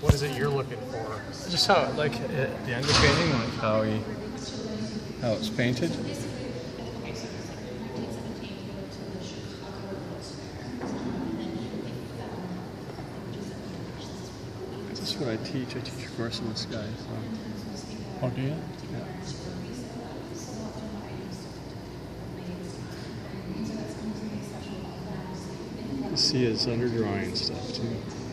What is it you're looking for? Just how, like, it, the underpainting, like how he, how it's painted. This is what I teach. I teach a course in the sky. So. Oh, do you? Yeah. See his underdrawing stuff. too.